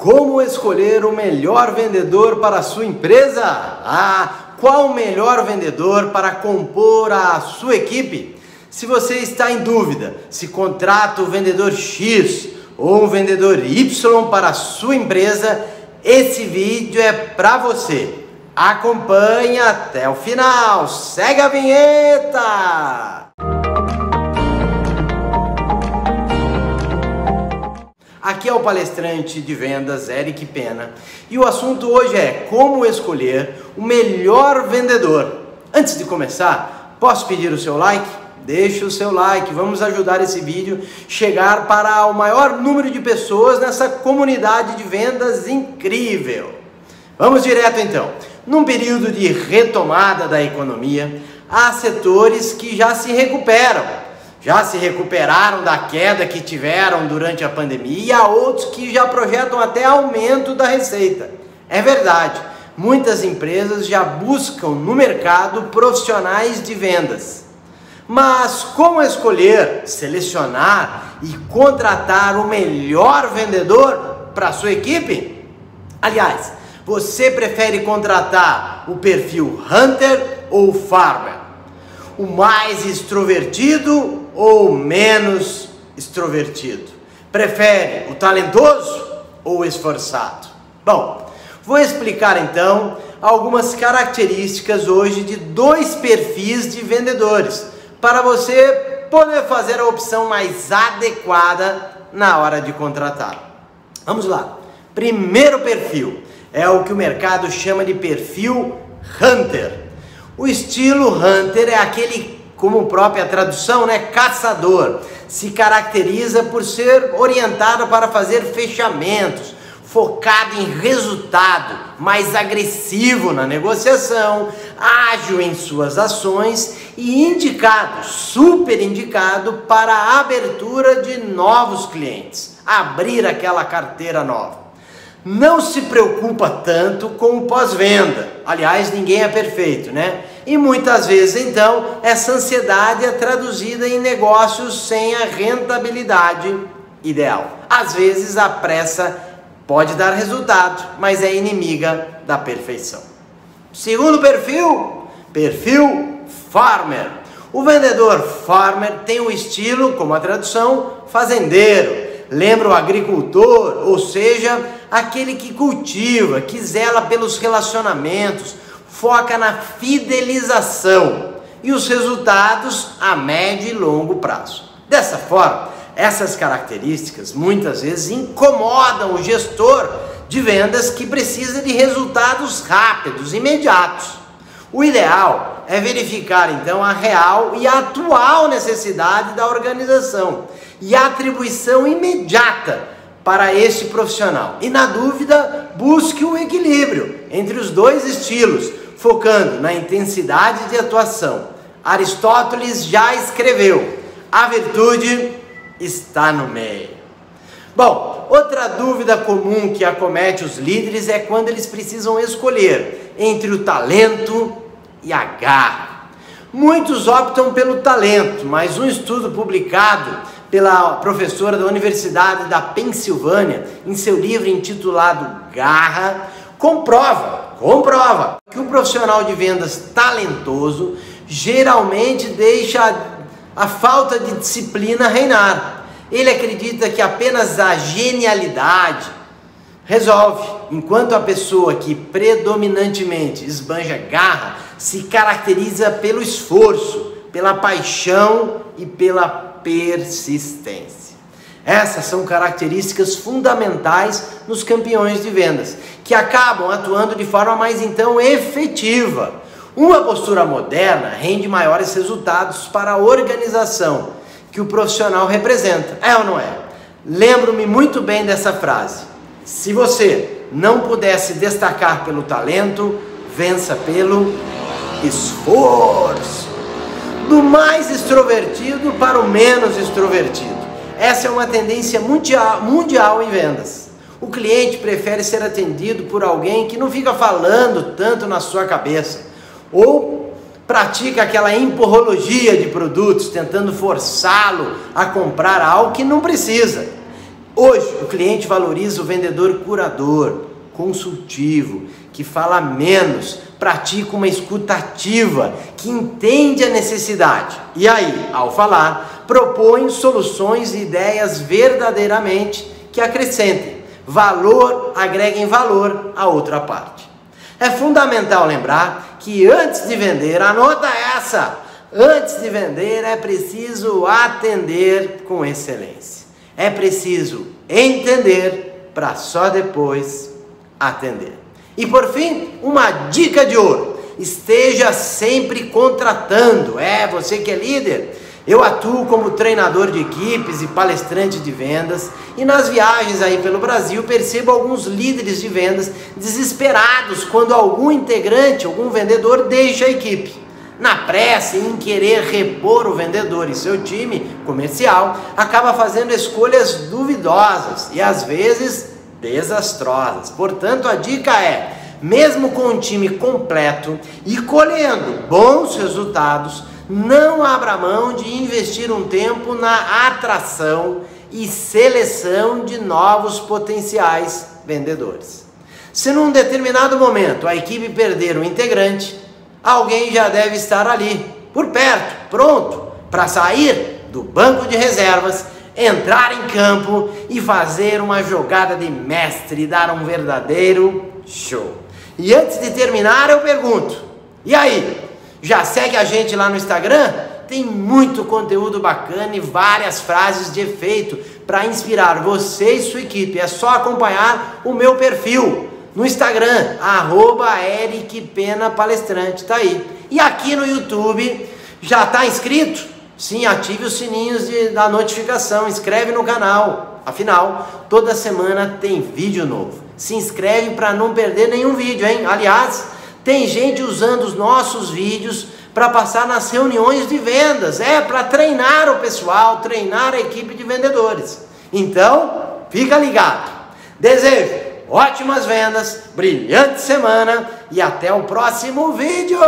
Como escolher o melhor vendedor para a sua empresa? Ah, qual o melhor vendedor para compor a sua equipe? Se você está em dúvida se contrata o vendedor X ou o vendedor Y para a sua empresa, esse vídeo é para você. Acompanhe até o final. Segue a vinheta! Aqui é o palestrante de vendas Eric Pena e o assunto hoje é como escolher o melhor vendedor. Antes de começar, posso pedir o seu like? Deixe o seu like, vamos ajudar esse vídeo chegar para o maior número de pessoas nessa comunidade de vendas incrível. Vamos direto então. Num período de retomada da economia, há setores que já se recuperam já se recuperaram da queda que tiveram durante a pandemia e há outros que já projetam até aumento da receita. É verdade, muitas empresas já buscam no mercado profissionais de vendas. Mas como escolher, selecionar e contratar o melhor vendedor para sua equipe? Aliás, você prefere contratar o perfil Hunter ou Farmer? O mais extrovertido ou menos extrovertido? Prefere o talentoso ou o esforçado? Bom, vou explicar então algumas características hoje de dois perfis de vendedores para você poder fazer a opção mais adequada na hora de contratar. Vamos lá. Primeiro perfil é o que o mercado chama de perfil Hunter. O estilo Hunter é aquele como própria tradução, né, caçador, se caracteriza por ser orientado para fazer fechamentos, focado em resultado, mais agressivo na negociação, ágil em suas ações e indicado, super indicado para a abertura de novos clientes, abrir aquela carteira nova não se preocupa tanto com o pós-venda. Aliás, ninguém é perfeito, né? E muitas vezes, então, essa ansiedade é traduzida em negócios sem a rentabilidade ideal. Às vezes, a pressa pode dar resultado, mas é inimiga da perfeição. Segundo perfil, perfil farmer. O vendedor farmer tem o estilo, como a tradução, fazendeiro lembra o agricultor, ou seja, aquele que cultiva, que zela pelos relacionamentos, foca na fidelização e os resultados a médio e longo prazo. Dessa forma, essas características muitas vezes incomodam o gestor de vendas que precisa de resultados rápidos, imediatos. O ideal é verificar então a real e atual necessidade da organização e a atribuição imediata para este profissional. E na dúvida, busque o equilíbrio entre os dois estilos, focando na intensidade de atuação. Aristóteles já escreveu: a virtude está no meio. Bom, outra dúvida comum que acomete os líderes é quando eles precisam escolher entre o talento e a garra. Muitos optam pelo talento, mas um estudo publicado pela professora da Universidade da Pensilvânia, em seu livro intitulado Garra, comprova, comprova que um profissional de vendas talentoso geralmente deixa a, falta de disciplina reinar. Ele acredita que apenas a genialidade resolve, enquanto a pessoa que predominantemente esbanja garra se caracteriza pelo esforço, pela paixão e pela persistência. Essas são características fundamentais nos campeões de vendas, que acabam atuando de forma mais então efetiva. Uma postura moderna rende maiores resultados para a organização que o profissional representa. É ou não é? Lembro-me muito bem dessa frase. Se você não pudesse destacar pelo talento, vença pelo esforço do mais extrovertido para o menos extrovertido. Essa é uma tendência mundial, mundial em vendas. O cliente prefere ser atendido por alguém que não fica falando tanto na sua cabeça ou pratica aquela empurrologia de produtos, tentando forçá-lo a comprar algo que não precisa. Hoje, o cliente valoriza o vendedor curador, consultivo, que fala menos, pratica uma escuta ativa, que entende a necessidade. E aí, ao falar, propõe soluções e ideias verdadeiramente que acrescentem valor, agreguem valor à outra parte. É fundamental lembrar que antes de vender, anota essa, antes de vender é preciso atender com excelência. É preciso entender para só depois atender. E por fim, uma dica de ouro: esteja sempre contratando. É, você que é líder, eu atuo como treinador de equipes e palestrante de vendas e nas viagens aí pelo Brasil percebo alguns líderes de vendas desesperados quando algum integrante, algum vendedor deixa a equipe. Na pressa em querer repor o vendedor e seu time comercial, acaba fazendo escolhas duvidosas e às vezes desastrosas. Portanto, a dica é: mesmo com um time completo e colhendo bons resultados, não abra mão de investir um tempo na atração e seleção de novos potenciais vendedores. Se num determinado momento a equipe perder um integrante, alguém já deve estar ali, por perto, pronto para sair do banco de reservas, entrar em campo e fazer uma jogada de mestre dar um verdadeiro show. E antes de terminar, eu pergunto: e aí? Já segue a gente lá no Instagram? Tem muito conteúdo bacana e várias frases de efeito para inspirar você e sua equipe. É só acompanhar o meu perfil no Instagram, arroba Eric Pena Palestrante, tá aí. E aqui no YouTube, já está inscrito? Sim, ative os sininhos de, da notificação, inscreve no canal. Afinal, toda semana tem vídeo novo. Se inscreve para não perder nenhum vídeo, hein? Aliás, tem gente usando os nossos vídeos para passar nas reuniões de vendas, é para treinar o pessoal, treinar a equipe de vendedores. Então, fica ligado. Desejo ótimas vendas, brilhante semana e até o próximo vídeo!